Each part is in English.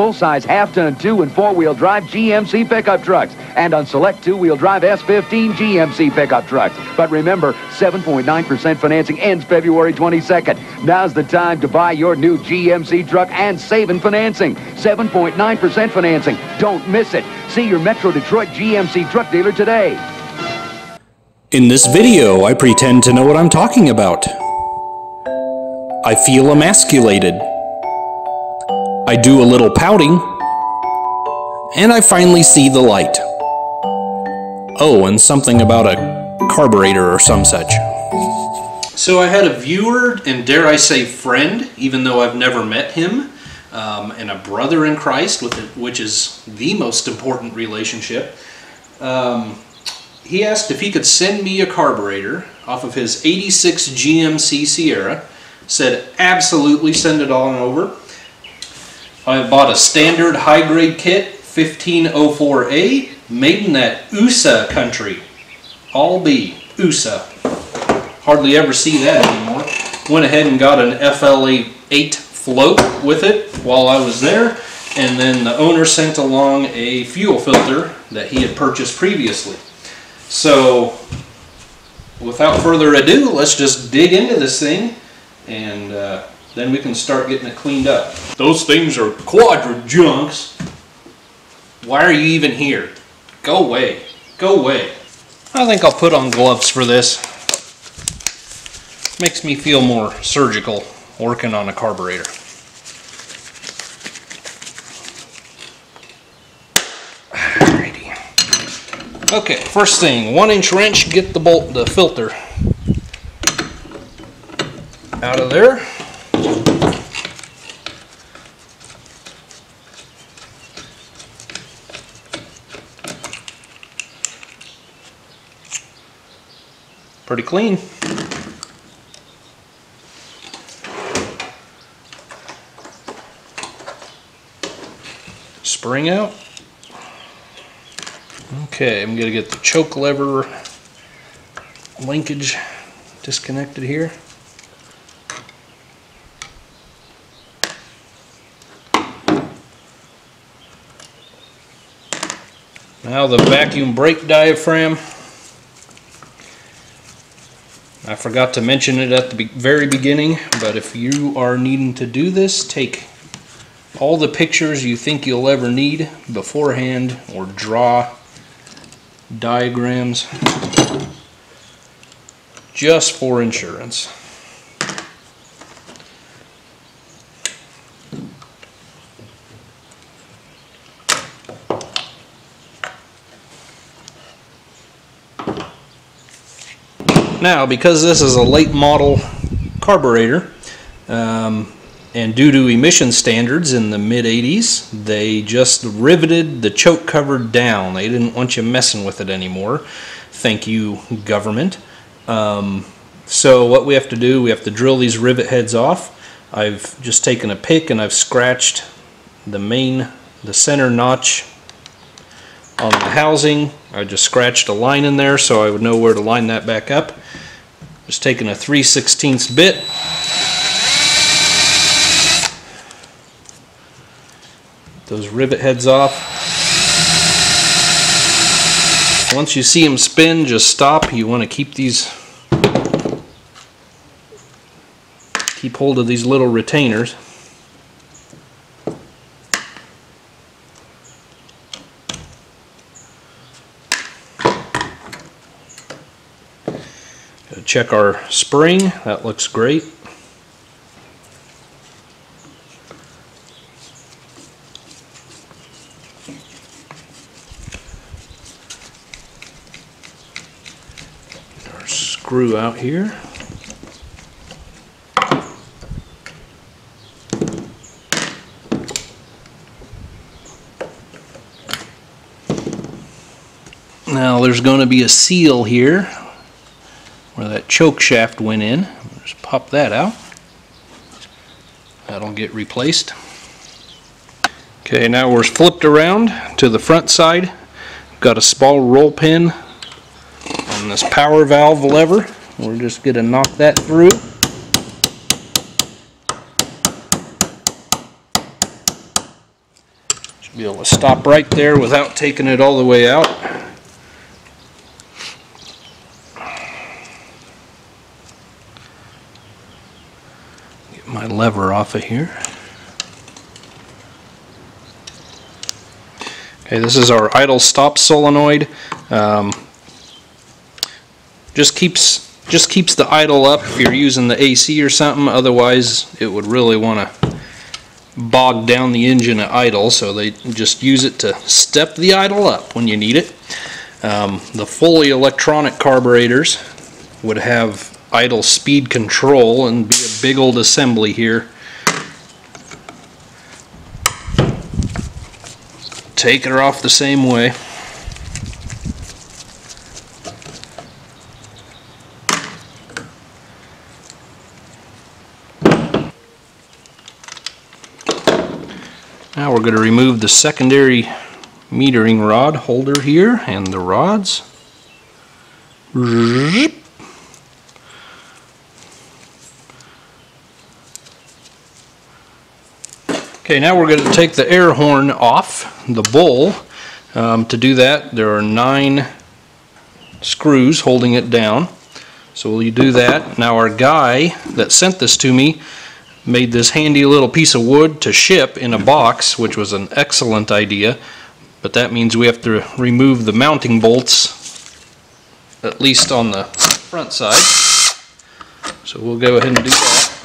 full-size half-ton two and four-wheel drive GMC pickup trucks and on select two-wheel drive S15 GMC pickup trucks. But remember, 7.9% financing ends February 22nd. Now's the time to buy your new GMC truck and save in financing. 7.9% financing. Don't miss it. See your Metro Detroit GMC truck dealer today. In this video, I pretend to know what I'm talking about. I feel emasculated. I do a little pouting. And I finally see the light. Oh, and something about a carburetor or some such. So I had a viewer, and dare I say friend, even though I've never met him, um, and a brother in Christ, with it, which is the most important relationship. Um, he asked if he could send me a carburetor off of his 86 GMC Sierra. Said absolutely send it on over. I bought a standard high grade kit 1504A made in that USA country. All B, USA. Hardly ever see that anymore. Went ahead and got an FLA 8 float with it while I was there and then the owner sent along a fuel filter that he had purchased previously. So without further ado, let's just dig into this thing and uh, then we can start getting it cleaned up. Those things are quadra junks. Why are you even here? Go away. Go away. I think I'll put on gloves for this. Makes me feel more surgical working on a carburetor. Alrighty. Okay, first thing, one inch wrench, get the bolt, the filter out of there. Pretty clean. Spring out. Okay, I'm gonna get the choke lever linkage disconnected here. Now the vacuum brake diaphragm. I forgot to mention it at the very beginning, but if you are needing to do this, take all the pictures you think you'll ever need beforehand or draw diagrams just for insurance. Now, because this is a late model carburetor, um, and due to emission standards in the mid 80s, they just riveted the choke cover down. They didn't want you messing with it anymore. Thank you, government. Um, so what we have to do, we have to drill these rivet heads off. I've just taken a pick and I've scratched the main, the center notch on the housing. I just scratched a line in there so I would know where to line that back up. Just taking a 3 16 bit. Those rivet heads off. Once you see them spin, just stop. You want to keep these, keep hold of these little retainers. Check our spring. That looks great. Our screw out here. Now there's going to be a seal here where that choke shaft went in. Just pop that out. That'll get replaced. Okay, now we're flipped around to the front side. Got a small roll pin on this power valve lever. We're just going to knock that through. Should be able to stop right there without taking it all the way out. My lever off of here. Okay, this is our idle stop solenoid. Um, just keeps just keeps the idle up if you're using the AC or something. Otherwise, it would really want to bog down the engine at idle. So they just use it to step the idle up when you need it. Um, the fully electronic carburetors would have idle speed control and be big old assembly here. Take her off the same way. Now we're going to remove the secondary metering rod holder here and the rods. Okay, now we're going to take the air horn off the bowl. Um, to do that, there are nine screws holding it down. So we'll do that. Now our guy that sent this to me made this handy little piece of wood to ship in a box, which was an excellent idea. But that means we have to remove the mounting bolts, at least on the front side. So we'll go ahead and do that.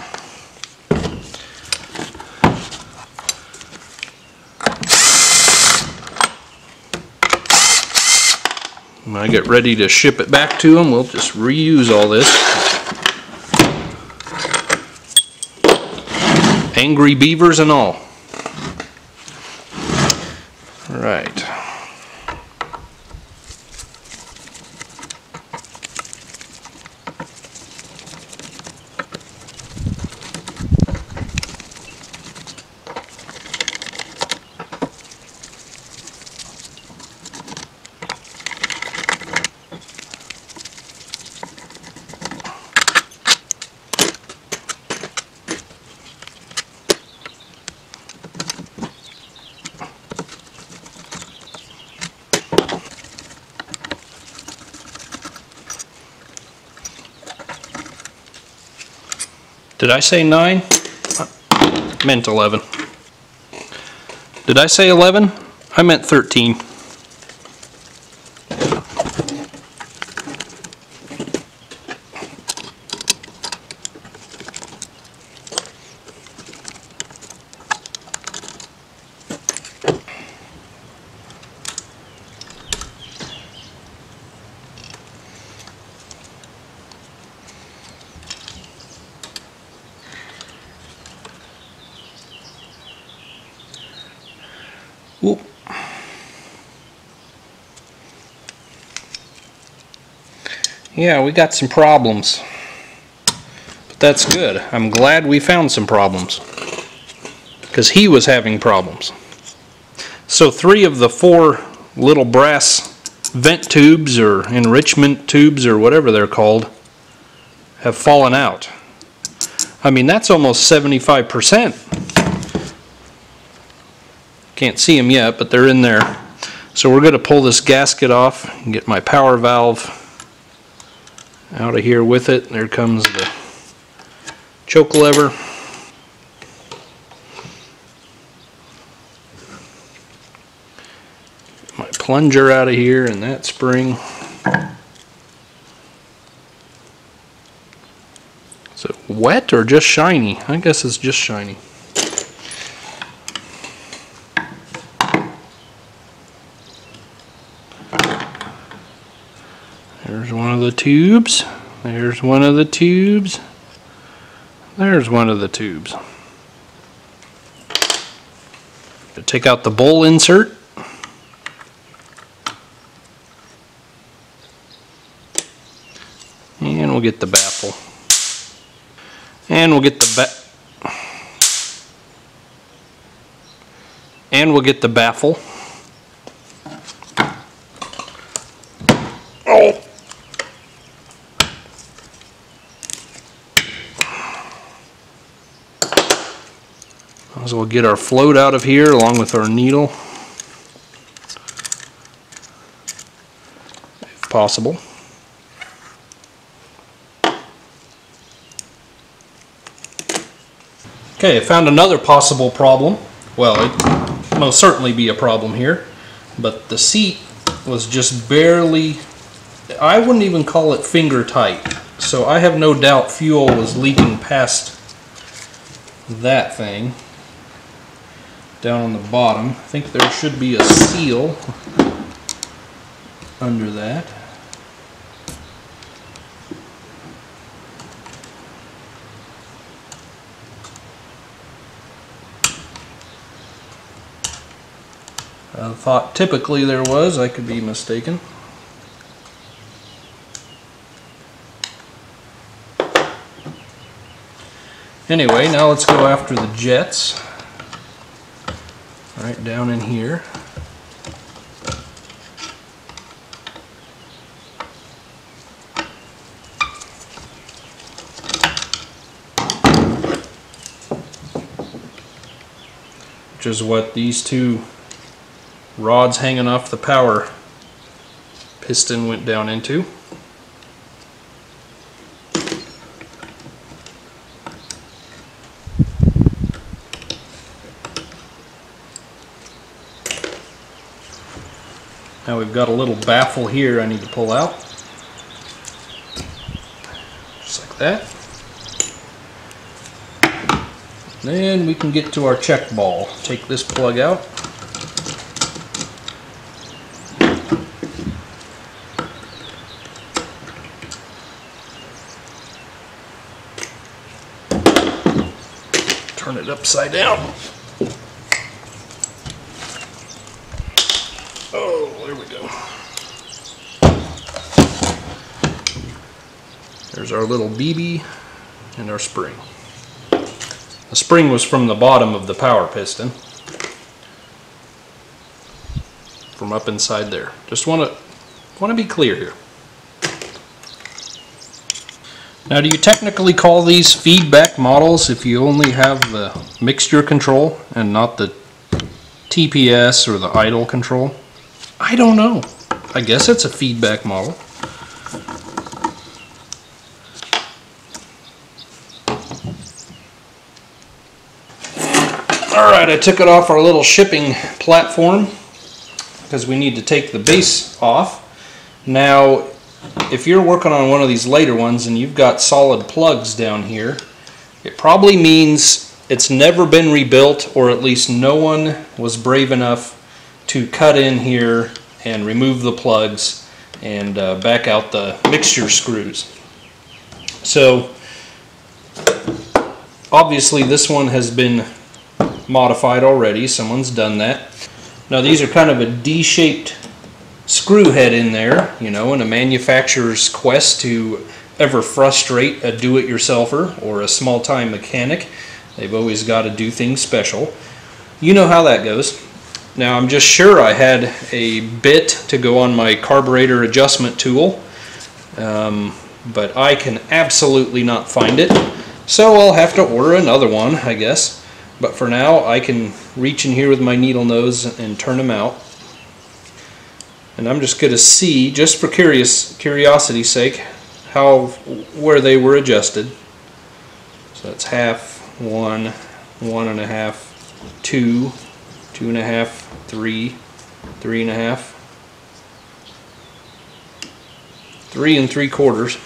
When I get ready to ship it back to them, we'll just reuse all this. Angry beavers and all. All right. Did I say nine? I meant 11. Did I say 11? I meant 13. Yeah, we got some problems. But that's good. I'm glad we found some problems. Because he was having problems. So three of the four little brass vent tubes or enrichment tubes or whatever they're called have fallen out. I mean, that's almost 75%. Can't see them yet, but they're in there. So we're going to pull this gasket off and get my power valve out of here with it. There comes the choke lever. My plunger out of here and that spring. Is it wet or just shiny? I guess it's just shiny. There's one of the tubes. There's one of the tubes. There's one of the tubes. Take out the bowl insert. And we'll get the baffle. And we'll get the ba and we'll get the baffle. as well get our float out of here along with our needle if possible. Okay, I found another possible problem. Well, it most certainly be a problem here, but the seat was just barely, I wouldn't even call it finger tight. So I have no doubt fuel was leaking past that thing down on the bottom. I think there should be a seal under that. I thought typically there was, I could be mistaken. Anyway, now let's go after the jets. Right down in here. Which is what these two rods hanging off the power piston went down into. Got a little baffle here I need to pull out. Just like that. Then we can get to our check ball. Take this plug out. Turn it upside down. Oh, there we go. There's our little BB and our spring. The spring was from the bottom of the power piston. From up inside there. Just want to want to be clear here. Now do you technically call these feedback models if you only have the mixture control and not the TPS or the idle control? I don't know. I guess it's a feedback model. Alright, I took it off our little shipping platform because we need to take the base off. Now, if you're working on one of these later ones and you've got solid plugs down here, it probably means it's never been rebuilt or at least no one was brave enough to cut in here and remove the plugs and uh, back out the mixture screws. So obviously this one has been modified already, someone's done that. Now these are kind of a D-shaped screw head in there, you know, in a manufacturer's quest to ever frustrate a do-it-yourselfer or a small-time mechanic. They've always got to do things special. You know how that goes. Now I'm just sure I had a bit to go on my carburetor adjustment tool, um, but I can absolutely not find it. So I'll have to order another one, I guess. But for now, I can reach in here with my needle nose and turn them out. And I'm just going to see, just for curious curiosity's sake, how where they were adjusted. So that's half, one, one and a half, two, two and a half, three, three and a half, three and three quarters.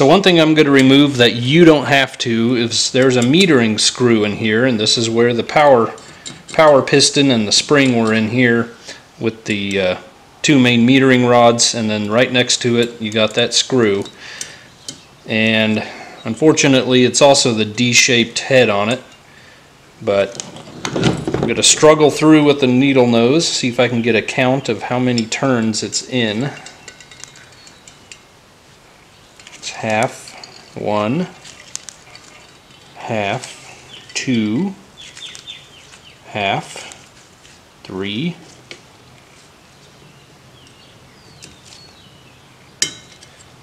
So one thing I'm going to remove that you don't have to is there's a metering screw in here and this is where the power power piston and the spring were in here with the uh, two main metering rods and then right next to it you got that screw. And unfortunately it's also the D-shaped head on it but I'm going to struggle through with the needle nose see if I can get a count of how many turns it's in it's half one half two half three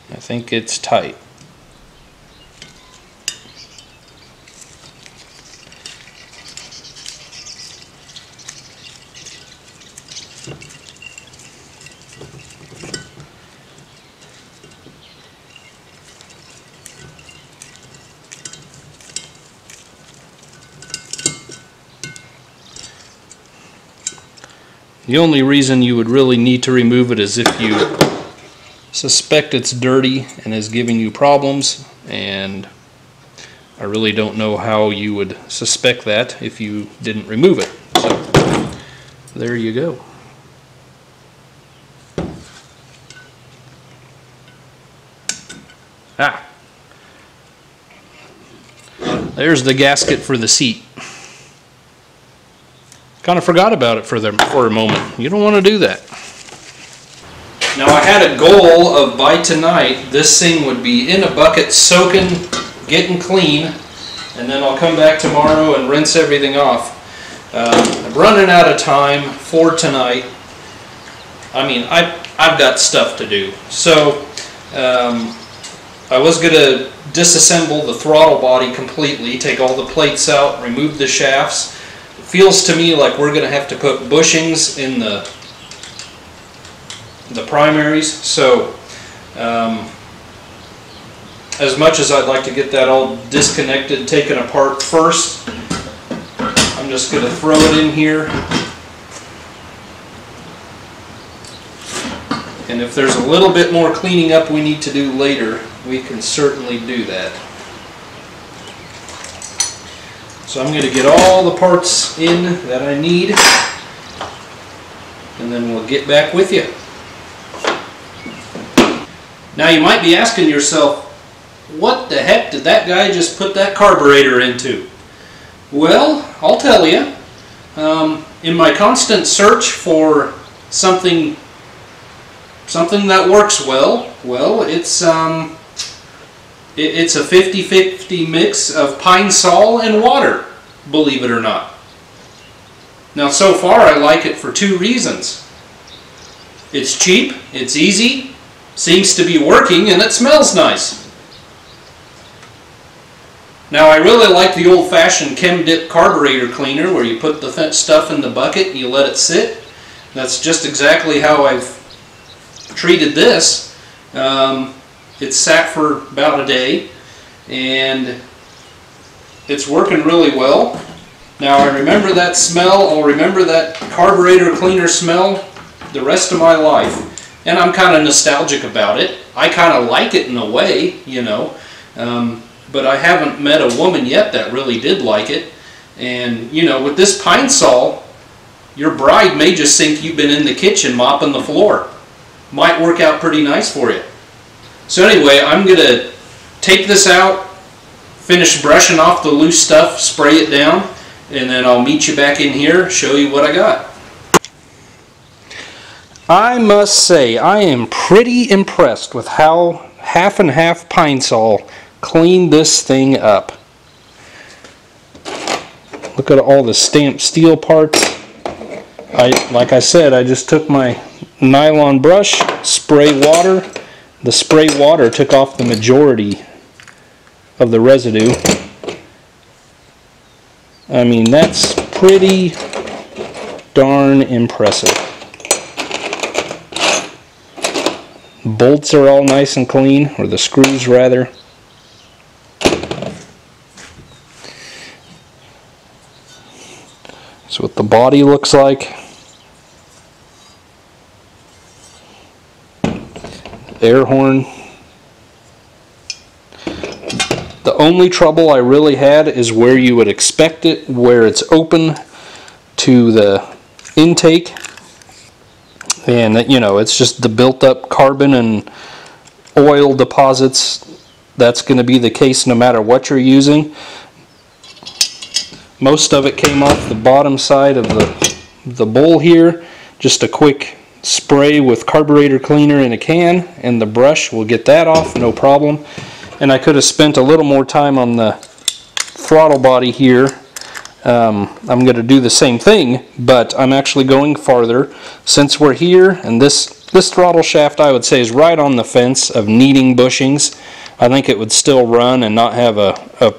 I think it's tight. The only reason you would really need to remove it is if you suspect it's dirty and is giving you problems and I really don't know how you would suspect that if you didn't remove it. So there you go. Ah. There's the gasket for the seat. Kind of forgot about it for, the, for a moment. You don't want to do that. Now I had a goal of by tonight this thing would be in a bucket soaking, getting clean, and then I'll come back tomorrow and rinse everything off. Uh, I'm running out of time for tonight. I mean, I, I've got stuff to do. So um, I was going to disassemble the throttle body completely, take all the plates out, remove the shafts. Feels to me like we're going to have to put bushings in the the primaries. So um, as much as I'd like to get that all disconnected, taken apart first, I'm just going to throw it in here. And if there's a little bit more cleaning up we need to do later, we can certainly do that. So I'm going to get all the parts in that I need, and then we'll get back with you. Now you might be asking yourself, what the heck did that guy just put that carburetor into? Well, I'll tell you. Um, in my constant search for something something that works well, well, it's um, it's a 50-50 mix of pine sol and water, believe it or not. Now, so far, I like it for two reasons. It's cheap, it's easy, seems to be working and it smells nice. Now I really like the old-fashioned Chem Dip carburetor cleaner where you put the stuff in the bucket and you let it sit. That's just exactly how I've treated this. Um, it's sat for about a day and it's working really well. Now I remember that smell, I'll remember that carburetor cleaner smell the rest of my life and I'm kind of nostalgic about it. I kind of like it in a way, you know, um, but I haven't met a woman yet that really did like it. And, you know, with this pine sol, your bride may just think you've been in the kitchen mopping the floor. Might work out pretty nice for you. So anyway, I'm going to take this out, finish brushing off the loose stuff, spray it down, and then I'll meet you back in here, show you what I got. I must say, I am pretty impressed with how half and half pine sol cleaned this thing up. Look at all the stamped steel parts. I, like I said, I just took my nylon brush, spray water. The spray water took off the majority of the residue. I mean, that's pretty darn impressive. bolts are all nice and clean, or the screws rather. That's what the body looks like. Air horn. The only trouble I really had is where you would expect it, where it's open to the intake. And, you know, it's just the built up carbon and oil deposits. That's going to be the case no matter what you're using. Most of it came off the bottom side of the, the bowl here. Just a quick spray with carburetor cleaner in a can and the brush will get that off no problem. And I could have spent a little more time on the throttle body here. Um, I'm going to do the same thing but I'm actually going farther. Since we're here and this this throttle shaft I would say is right on the fence of needing bushings. I think it would still run and not have a, a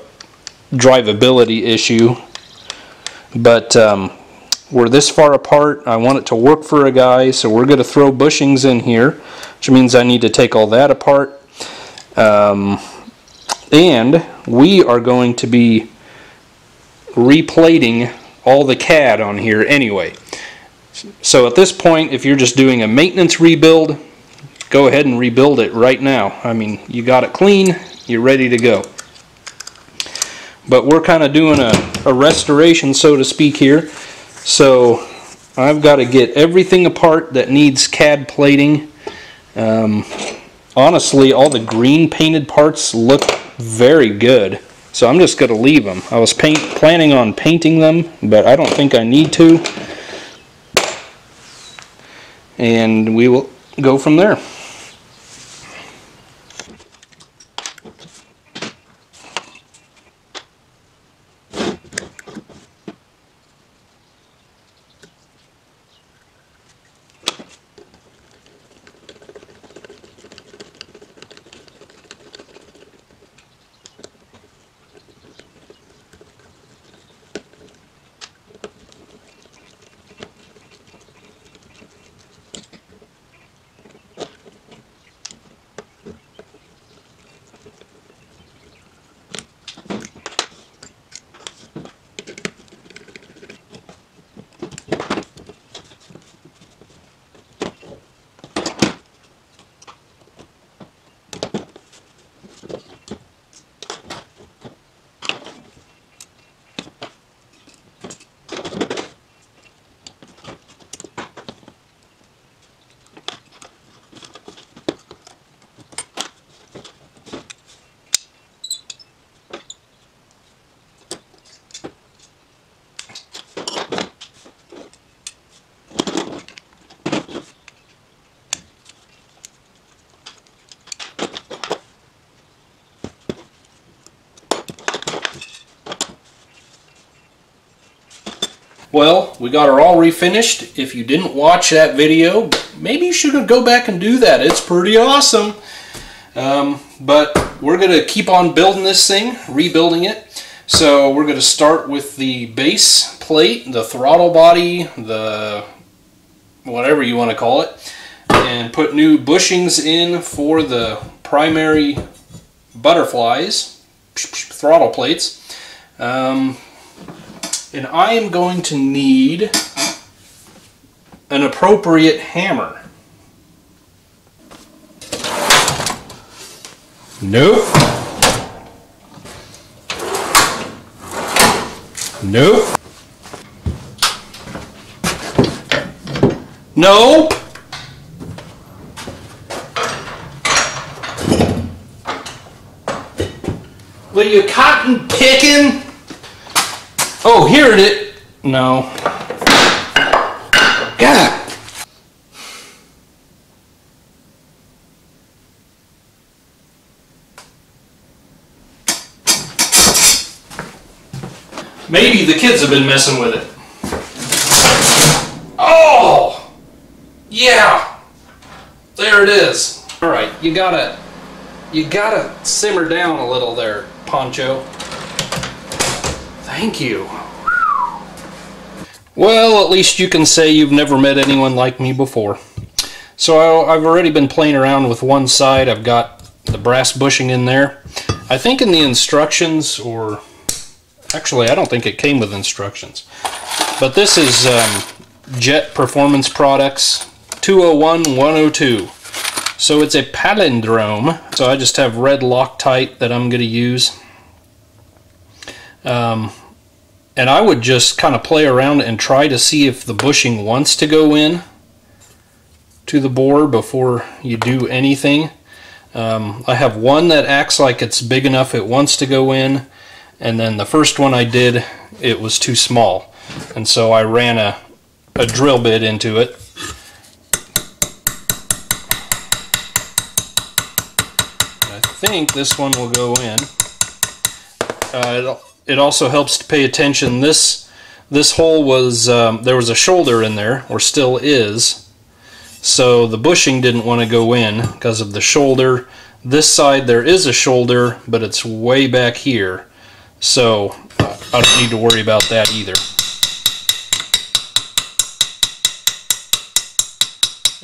drivability issue. But um, we're this far apart. I want it to work for a guy, so we're going to throw bushings in here, which means I need to take all that apart. Um, and we are going to be replating all the CAD on here anyway. So at this point, if you're just doing a maintenance rebuild, go ahead and rebuild it right now. I mean, you got it clean, you're ready to go. But we're kind of doing a, a restoration, so to speak, here. So I've got to get everything apart that needs CAD plating. Um, honestly, all the green painted parts look very good. So I'm just going to leave them. I was paint, planning on painting them, but I don't think I need to. And we will go from there. Well, we got her all refinished. If you didn't watch that video, maybe you should go back and do that. It's pretty awesome. Um, but we're going to keep on building this thing, rebuilding it. So we're going to start with the base plate, the throttle body, the whatever you want to call it, and put new bushings in for the primary butterflies, throttle plates. Um, and I am going to need an appropriate hammer. Nope. Nope. Nope. Will you cotton picking? Oh, here it is. No. God. Maybe the kids have been messing with it. Oh! Yeah! There it is. Alright, you gotta... You gotta simmer down a little there, Poncho. Thank you. Well, at least you can say you've never met anyone like me before. So I've already been playing around with one side. I've got the brass bushing in there. I think in the instructions, or actually I don't think it came with instructions, but this is um, Jet Performance Products 201-102. So it's a palindrome. So I just have red Loctite that I'm going to use. Um, and I would just kind of play around and try to see if the bushing wants to go in to the bore before you do anything. Um, I have one that acts like it's big enough it wants to go in, and then the first one I did, it was too small. And so I ran a, a drill bit into it. I think this one will go in. Uh, it also helps to pay attention. This this hole was um, there was a shoulder in there, or still is. So the bushing didn't want to go in because of the shoulder. This side there is a shoulder, but it's way back here. So uh, I don't need to worry about that either.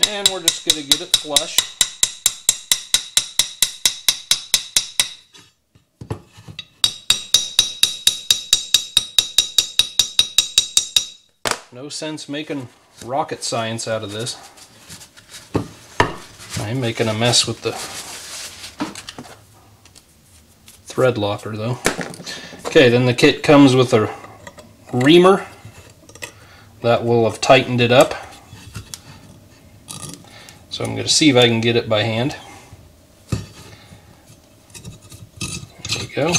And we're just going to get it flush. No sense making rocket science out of this. I'm making a mess with the thread locker though. Okay, then the kit comes with a reamer that will have tightened it up. So I'm going to see if I can get it by hand. There we go.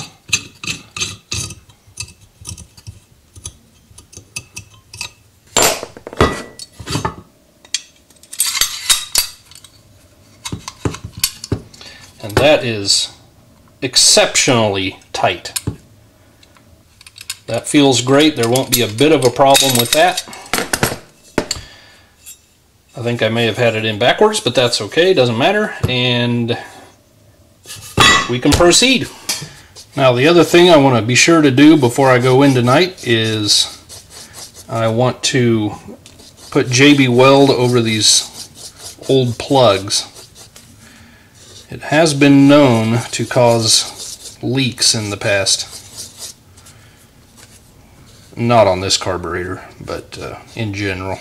and that is exceptionally tight. That feels great. There won't be a bit of a problem with that. I think I may have had it in backwards, but that's okay. Doesn't matter. And we can proceed. Now the other thing I want to be sure to do before I go in tonight is I want to put JB Weld over these old plugs. It has been known to cause leaks in the past. Not on this carburetor, but uh, in general.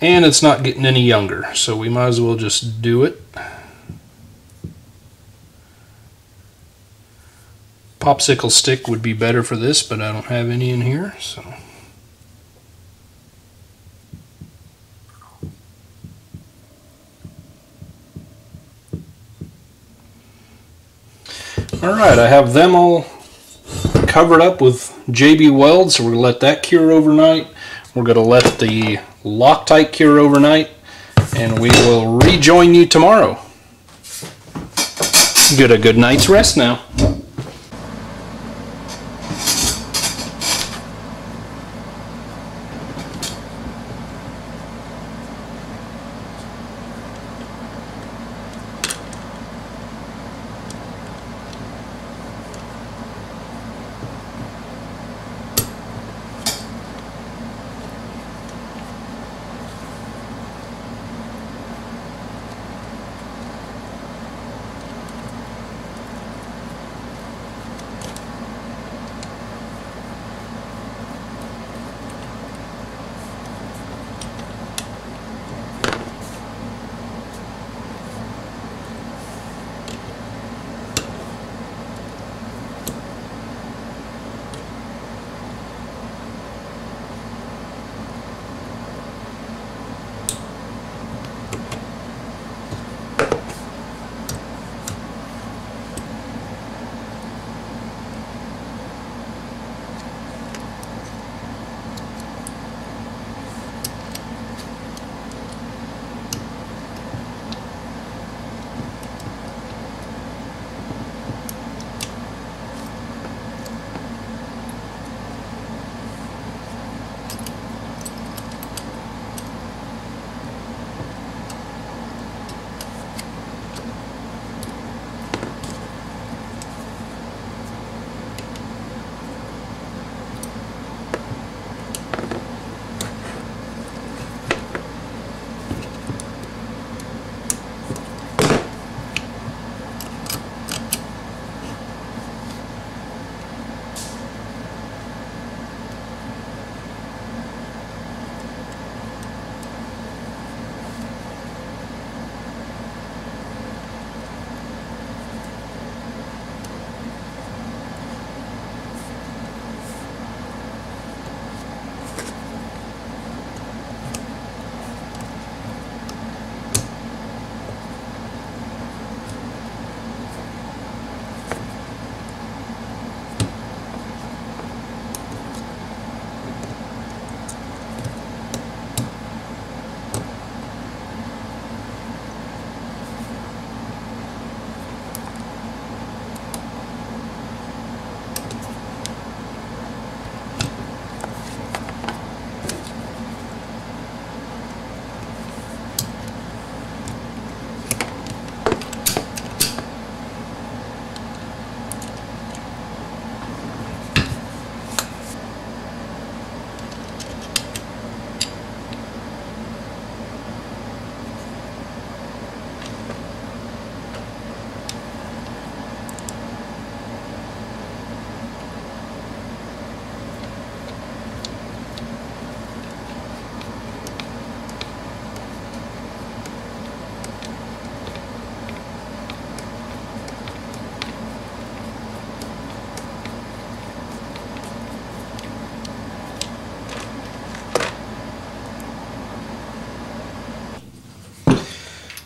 And it's not getting any younger, so we might as well just do it. Popsicle stick would be better for this, but I don't have any in here, so... Alright, I have them all covered up with JB Weld, so we're going to let that cure overnight. We're going to let the Loctite cure overnight, and we will rejoin you tomorrow. Get a good night's rest now.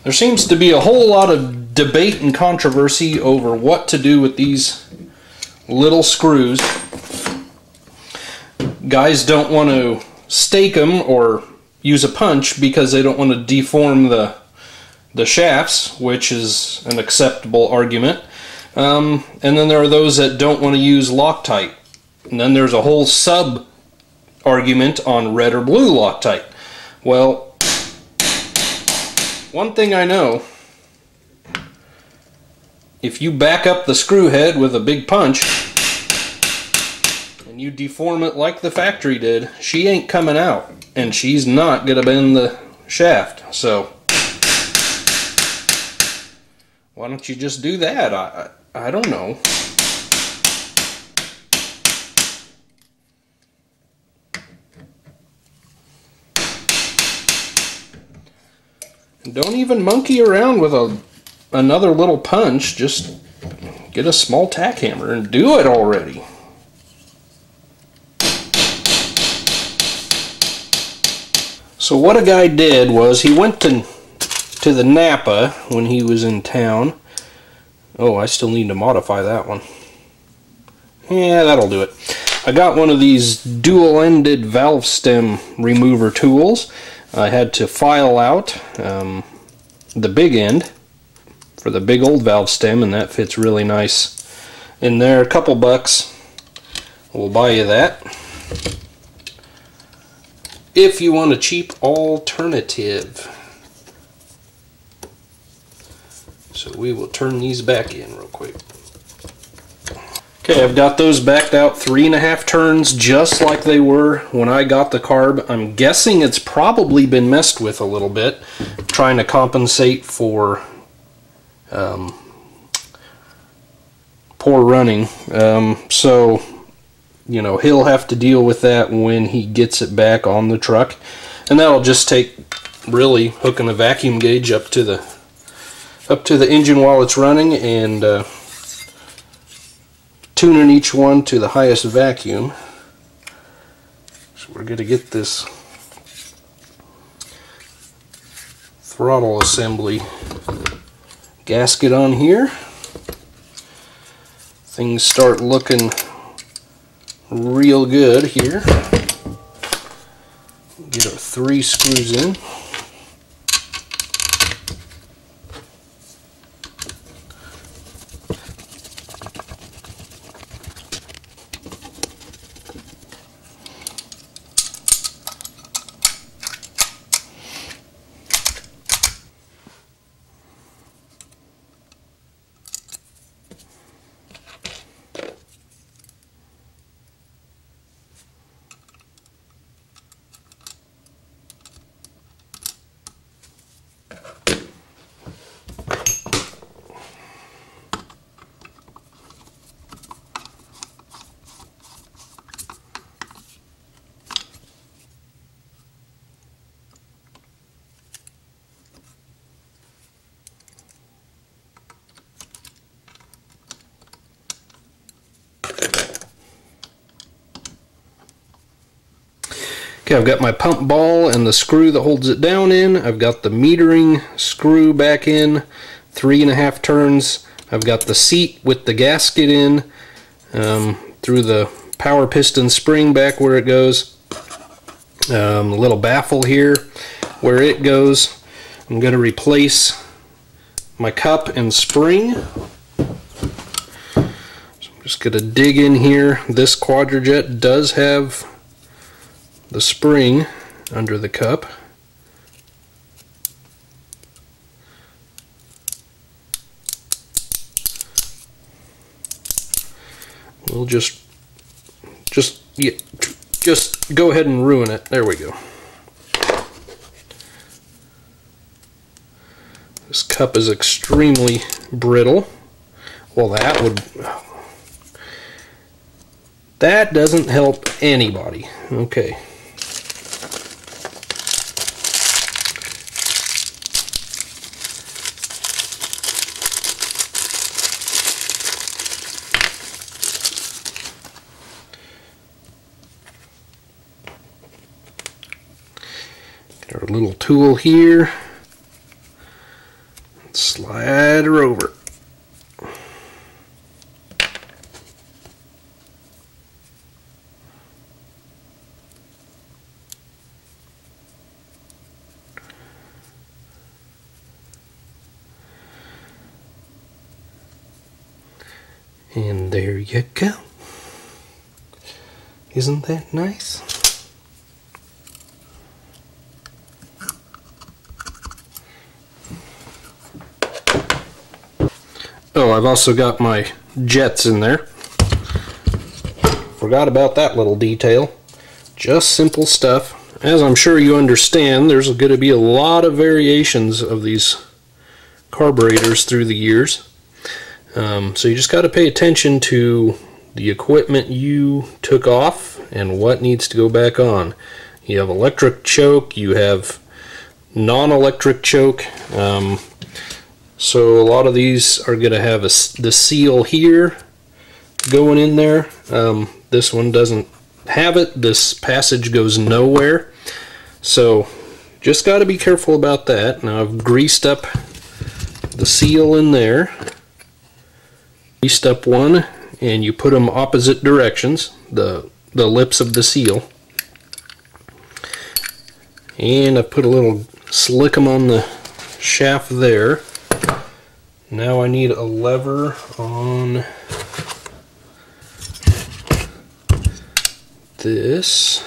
There seems to be a whole lot of debate and controversy over what to do with these little screws. Guys don't want to stake them or use a punch because they don't want to deform the the shafts, which is an acceptable argument. Um, and then there are those that don't want to use Loctite. And then there's a whole sub argument on red or blue Loctite. Well, one thing I know, if you back up the screw head with a big punch, and you deform it like the factory did, she ain't coming out. And she's not going to bend the shaft. So, why don't you just do that? I, I, I don't know. Don't even monkey around with a another little punch. Just get a small tack hammer and do it already. So what a guy did was he went to to the Napa when he was in town. Oh, I still need to modify that one. Yeah, that'll do it. I got one of these dual-ended valve stem remover tools. I had to file out um, the big end for the big old valve stem and that fits really nice in there. A couple bucks we'll buy you that. If you want a cheap alternative. So we will turn these back in real quick. Okay, I've got those backed out three and a half turns just like they were when I got the carb. I'm guessing it's probably been messed with a little bit, trying to compensate for um, poor running. Um, so, you know, he'll have to deal with that when he gets it back on the truck. And that'll just take really hooking the vacuum gauge up to the up to the engine while it's running and uh, tuning each one to the highest vacuum. So we're going to get this throttle assembly gasket on here. Things start looking real good here. Get our three screws in. Okay, I've got my pump ball and the screw that holds it down in. I've got the metering screw back in, three and a half turns. I've got the seat with the gasket in um, through the power piston spring back where it goes. Um, a little baffle here where it goes. I'm going to replace my cup and spring. So I'm just going to dig in here. This Quadrajet does have the spring under the cup. We'll just, just, yeah, just go ahead and ruin it. There we go. This cup is extremely brittle. Well, that would, that doesn't help anybody. Okay. our little tool here. Slide her over. And there you go. Isn't that nice? I've also got my jets in there. Forgot about that little detail. Just simple stuff. As I'm sure you understand, there's going to be a lot of variations of these carburetors through the years. Um, so you just got to pay attention to the equipment you took off and what needs to go back on. You have electric choke, you have non-electric choke. Um, so a lot of these are going to have a, the seal here going in there. Um, this one doesn't have it. This passage goes nowhere. So just got to be careful about that. Now I've greased up the seal in there. Greased up one and you put them opposite directions, the, the lips of the seal. And I put a little slick them on the shaft there. Now I need a lever on this.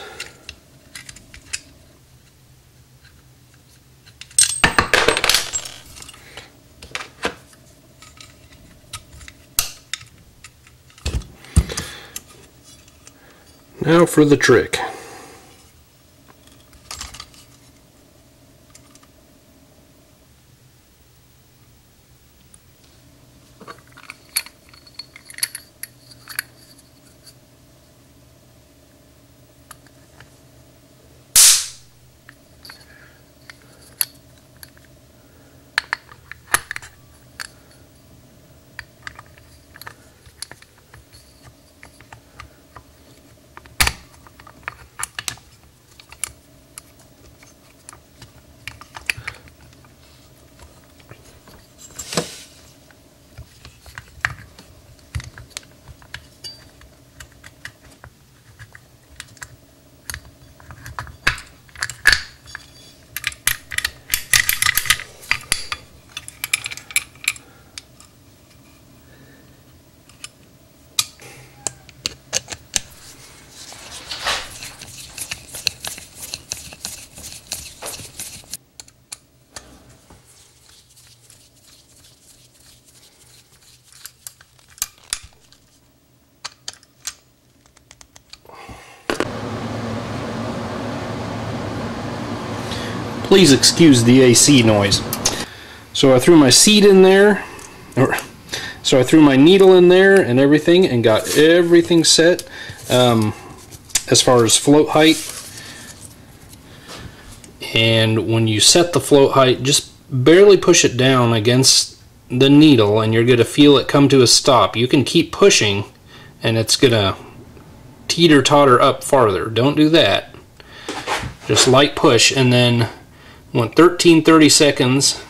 Now for the trick. Please excuse the AC noise. So I threw my seat in there, or so I threw my needle in there and everything and got everything set um, as far as float height. And when you set the float height, just barely push it down against the needle and you're going to feel it come to a stop. You can keep pushing and it's going to teeter totter up farther. Don't do that. Just light push and then want 13 30 seconds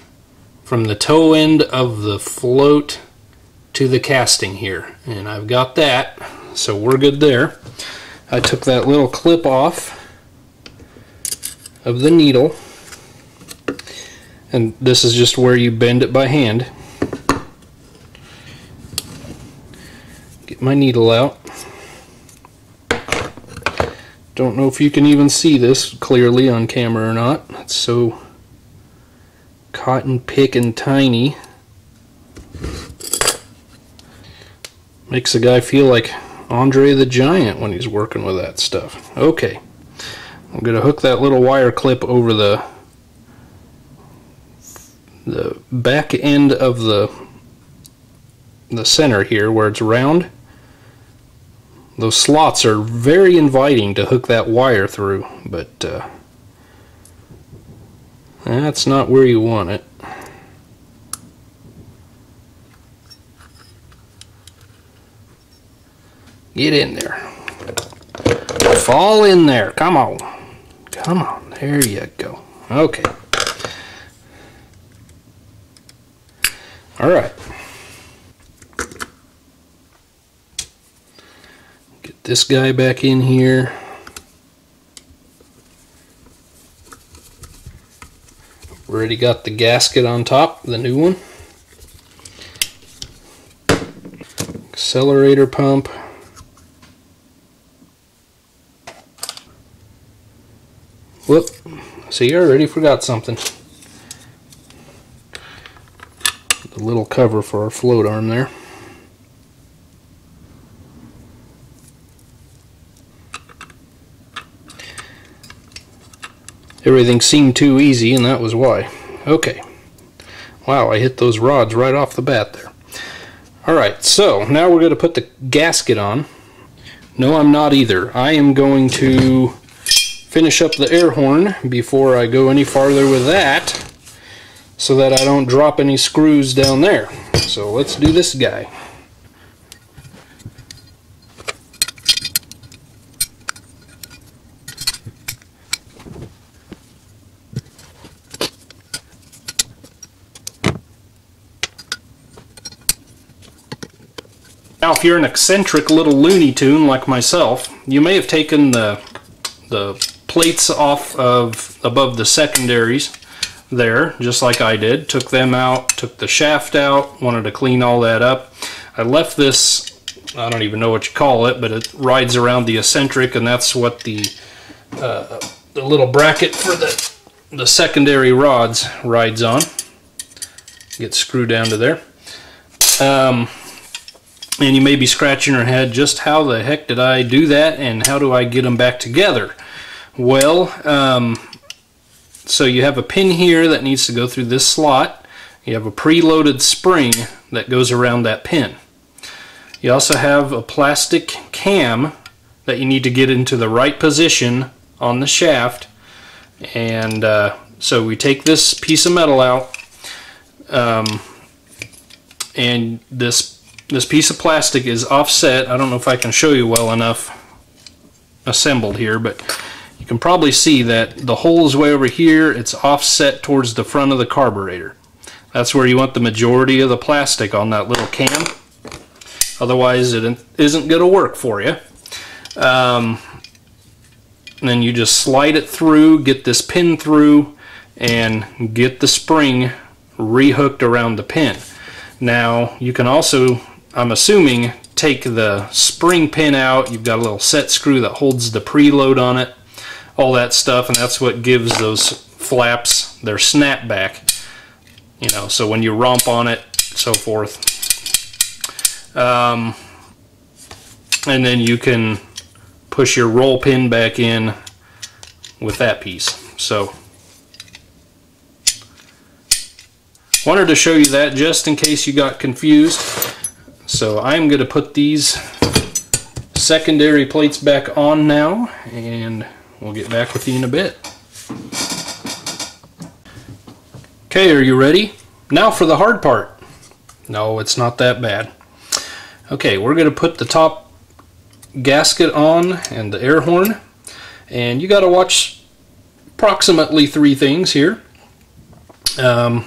from the toe end of the float to the casting here. And I've got that so we're good there. I took that little clip off of the needle. And this is just where you bend it by hand. Get my needle out don't know if you can even see this clearly on camera or not. It's so cotton pick and tiny. Makes the guy feel like Andre the Giant when he's working with that stuff. Okay. I'm going to hook that little wire clip over the the back end of the the center here where it's round those slots are very inviting to hook that wire through, but uh, that's not where you want it. Get in there. Fall in there. Come on. Come on. There you go. Okay. All right. This guy back in here. Already got the gasket on top, the new one. accelerator pump. Whoop. See, I already forgot something. The little cover for our float arm there. Everything seemed too easy, and that was why. Okay. Wow, I hit those rods right off the bat there. Alright, so now we're going to put the gasket on. No, I'm not either. I am going to finish up the air horn before I go any farther with that so that I don't drop any screws down there. So let's do this guy. Now if you're an eccentric little Looney Tune like myself, you may have taken the the plates off of above the secondaries there, just like I did. Took them out, took the shaft out, wanted to clean all that up. I left this, I don't even know what you call it, but it rides around the eccentric and that's what the, uh, the little bracket for the, the secondary rods rides on. Gets screwed down to there. Um, and you may be scratching your head, just how the heck did I do that and how do I get them back together? Well, um, so you have a pin here that needs to go through this slot. You have a preloaded spring that goes around that pin. You also have a plastic cam that you need to get into the right position on the shaft. And uh, so we take this piece of metal out um, and this this piece of plastic is offset. I don't know if I can show you well enough assembled here, but you can probably see that the hole is way over here. It's offset towards the front of the carburetor. That's where you want the majority of the plastic on that little cam. Otherwise, it isn't going to work for you. Um, then you just slide it through, get this pin through, and get the spring rehooked around the pin. Now, you can also, I'm assuming, take the spring pin out. You've got a little set screw that holds the preload on it all that stuff, and that's what gives those flaps their snapback. You know, so when you romp on it, so forth. Um, and then you can push your roll pin back in with that piece. So, wanted to show you that just in case you got confused. So I'm going to put these secondary plates back on now and We'll get back with you in a bit. Okay, are you ready? Now for the hard part. No, it's not that bad. Okay, we're going to put the top gasket on and the air horn. And you got to watch approximately three things here. Um,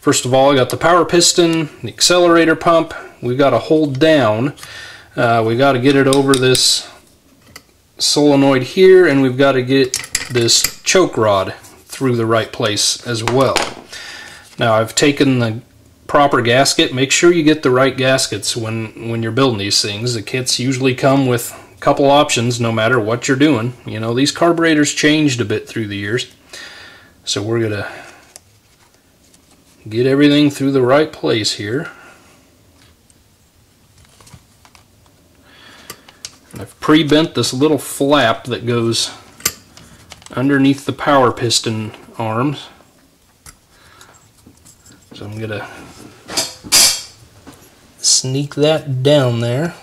first of all, I got the power piston, the accelerator pump. We've got to hold down. Uh, we got to get it over this solenoid here and we've got to get this choke rod through the right place as well. Now I've taken the proper gasket. Make sure you get the right gaskets when, when you're building these things. The kits usually come with a couple options no matter what you're doing. You know, these carburetors changed a bit through the years. So we're going to get everything through the right place here. I've pre-bent this little flap that goes underneath the power piston arms. So I'm going to sneak that down there.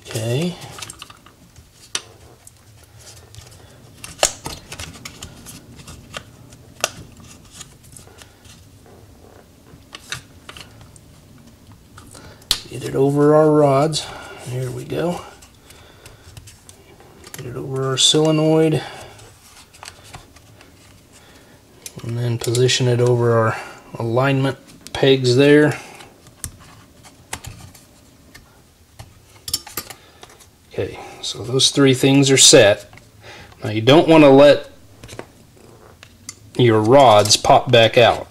Okay. Get it over our rods. Here we go. Get it over our solenoid. And then position it over our alignment pegs there. Okay, so those three things are set. Now you don't want to let your rods pop back out.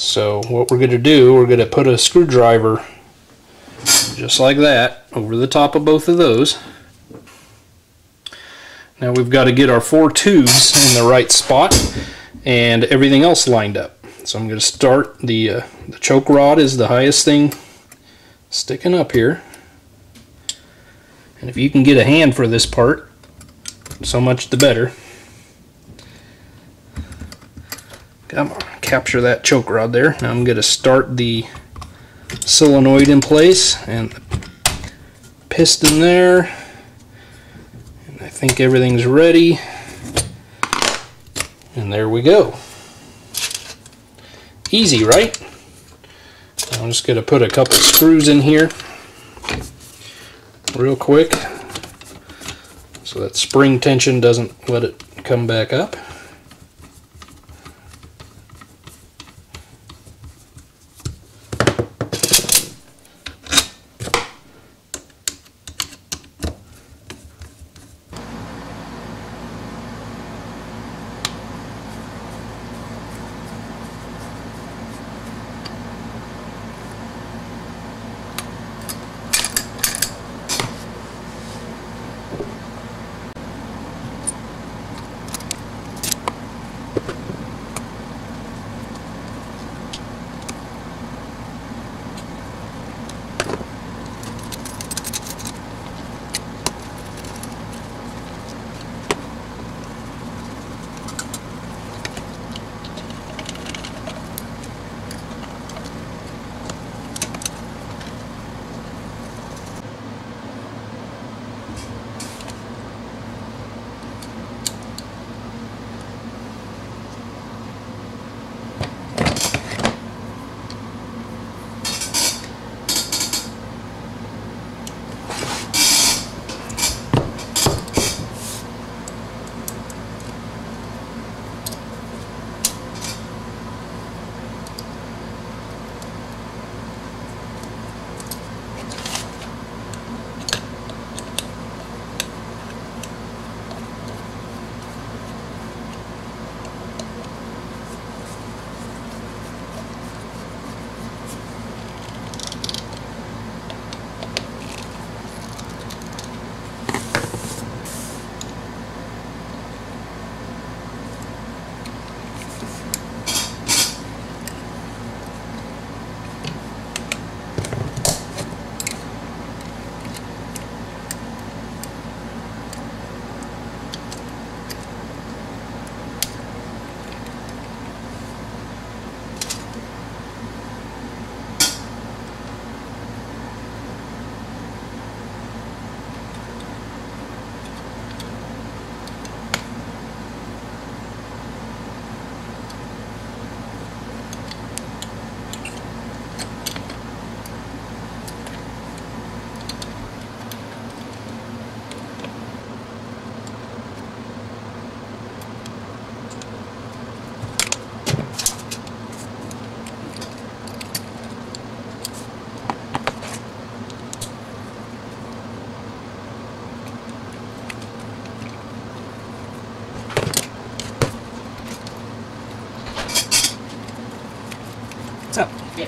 So what we're going to do, we're going to put a screwdriver just like that over the top of both of those. Now we've got to get our four tubes in the right spot and everything else lined up. So I'm going to start the, uh, the choke rod is the highest thing sticking up here. And if you can get a hand for this part, so much the better. Come on, capture that choke rod there. Now I'm going to start the solenoid in place and the piston there. And I think everything's ready. And there we go. Easy, right? I'm just going to put a couple screws in here real quick so that spring tension doesn't let it come back up.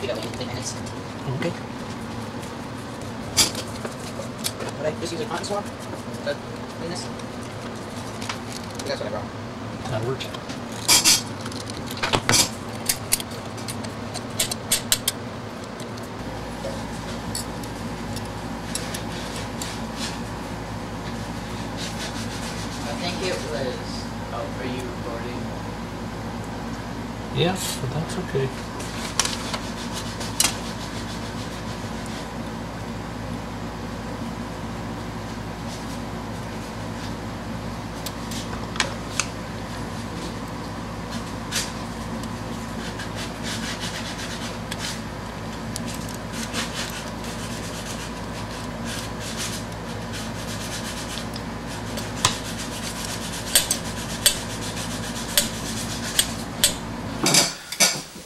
Yeah, pick in three minutes. Okay. Would I just use a cotton swab to clean this? That's what I brought. That works. I think it was. Oh, are you recording? Yes, but that's okay.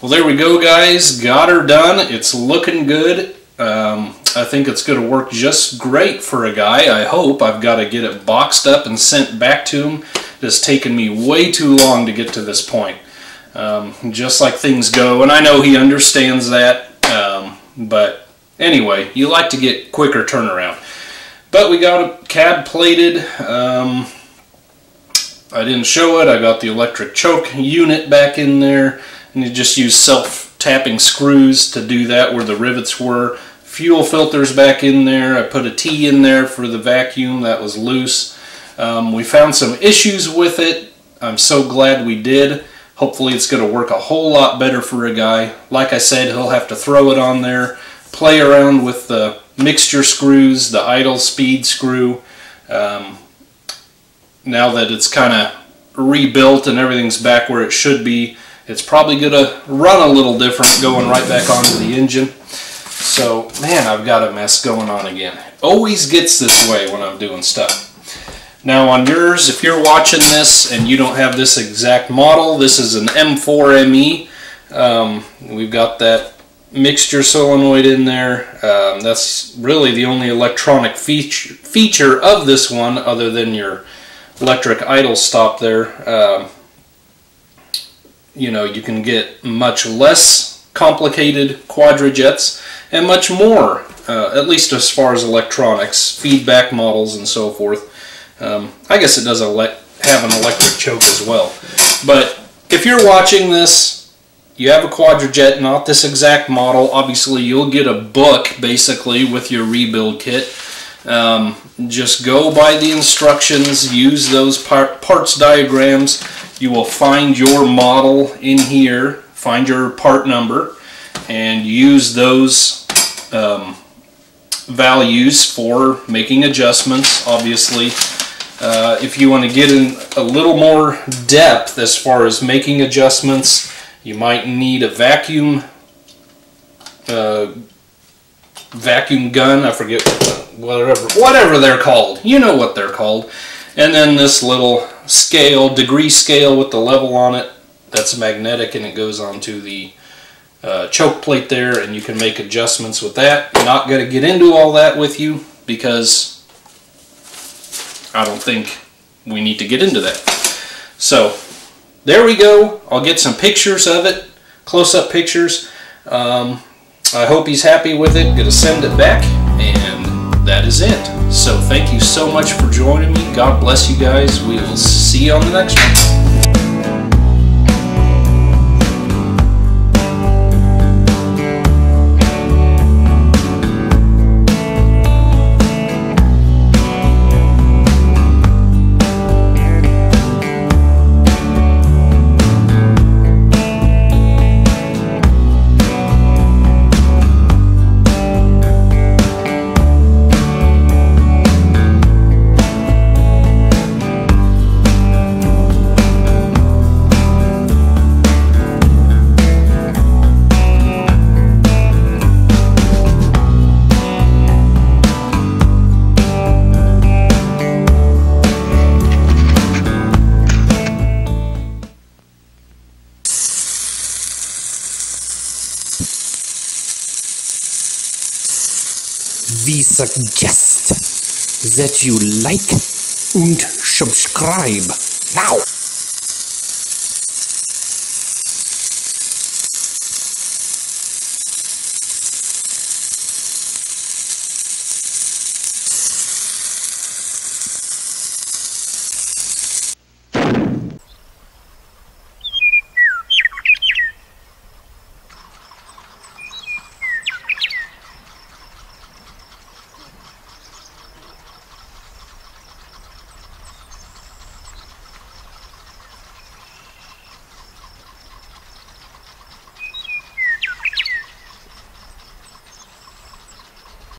Well, there we go, guys. Got her done. It's looking good. Um, I think it's going to work just great for a guy. I hope. I've got to get it boxed up and sent back to him. It's taken me way too long to get to this point. um, just like things go. And I know he understands that, um, but anyway, you like to get quicker turnaround. But we got a cab plated. Um, I didn't show it. I got the electric choke unit back in there, and you just use self-tapping screws to do that where the rivets were. Fuel filters back in there. I put a T in there for the vacuum that was loose. Um, we found some issues with it. I'm so glad we did. Hopefully it's going to work a whole lot better for a guy. Like I said, he'll have to throw it on there, play around with the mixture screws, the idle speed screw. Um, now that it's kind of rebuilt and everything's back where it should be, it's probably going to run a little different going right back onto the engine. So, man, I've got a mess going on again. Always gets this way when I'm doing stuff. Now on yours, if you're watching this and you don't have this exact model, this is an M4ME. Um, we've got that mixture solenoid in there. Um, that's really the only electronic feature, feature of this one other than your electric idle stop there. Um, you know, you can get much less complicated quadrajets and much more, uh, at least as far as electronics, feedback models and so forth. Um, I guess it does have an electric choke as well. But if you're watching this, you have a Quadrajet, not this exact model. Obviously, you'll get a book, basically, with your rebuild kit. Um, just go by the instructions, use those par parts diagrams. You will find your model in here, find your part number, and use those um, values for making adjustments. Obviously, uh, if you want to get in a little more depth as far as making adjustments, you might need a vacuum uh, vacuum gun. I forget whatever whatever they're called. You know what they're called. And then this little scale, degree scale with the level on it. That's magnetic and it goes onto the uh, choke plate there and you can make adjustments with that. I'm not going to get into all that with you because I don't think we need to get into that. So there we go. I'll get some pictures of it, close-up pictures. Um, I hope he's happy with it. Gonna send it back, and that is it. So thank you so much for joining me. God bless you guys. We will see you on the next one. Suggest that you like and subscribe now.